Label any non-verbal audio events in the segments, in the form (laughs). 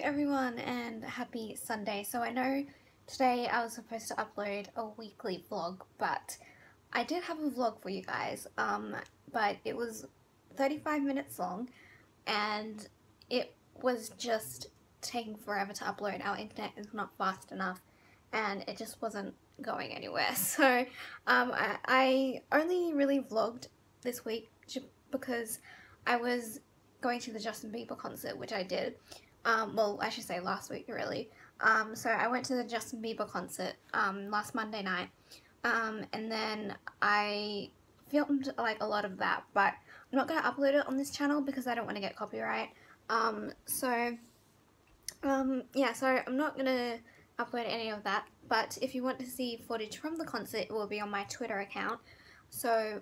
everyone and happy Sunday. So I know today I was supposed to upload a weekly vlog but I did have a vlog for you guys um, but it was 35 minutes long and it was just taking forever to upload. Our internet is not fast enough and it just wasn't going anywhere. (laughs) So um, I, I only really vlogged this week because I was going to the Justin Bieber concert, which I did. Um, well, I should say last week, really. Um, so I went to the Justin Bieber concert um, last Monday night, um, and then I filmed like a lot of that, but I'm not going to upload it on this channel because I don't want to get copyright. Um, so, um, yeah, so I'm not going to upload any of that, but if you want to see footage from the concert, it will be on my Twitter account. So,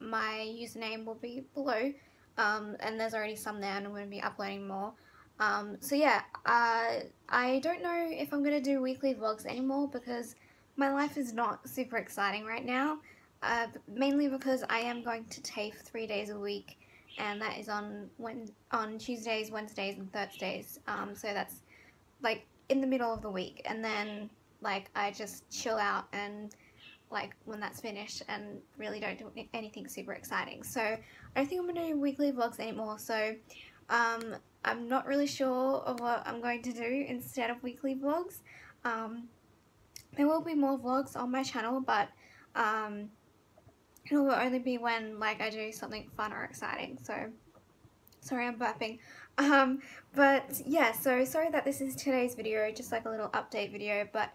my username will be below um, and there's already some there and I'm going to be uploading more. Um, so yeah, uh, I don't know if I'm going to do weekly vlogs anymore because my life is not super exciting right now, uh, mainly because I am going to TAFE three days a week and that is on when on Tuesdays, Wednesdays and Thursdays, um, so that's like in the middle of the week and then like I just chill out and like when that's finished and really don't do anything super exciting. So I don't think I'm going to do weekly vlogs anymore. So um, I'm not really sure of what I'm going to do instead of weekly vlogs. Um, there will be more vlogs on my channel, but um, it will only be when like I do something fun or exciting. So sorry I'm burping. (laughs) Um, but yeah, so sorry that this is today's video, just like a little update video, but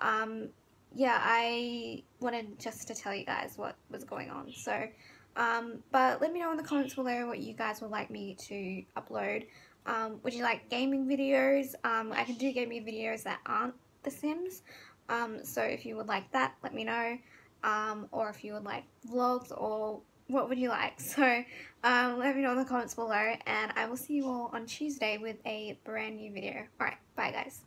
um, yeah, I wanted just to tell you guys what was going on. So, um, but let me know in the comments below what you guys would like me to upload. Um, would you like gaming videos? Um, I can do gaming videos that aren't The Sims. Um, so if you would like that, let me know. Um, or if you would like vlogs or what would you like? (laughs) So um, let me know in the comments below and I will see you all on Tuesday with a brand new video. Alright, bye guys.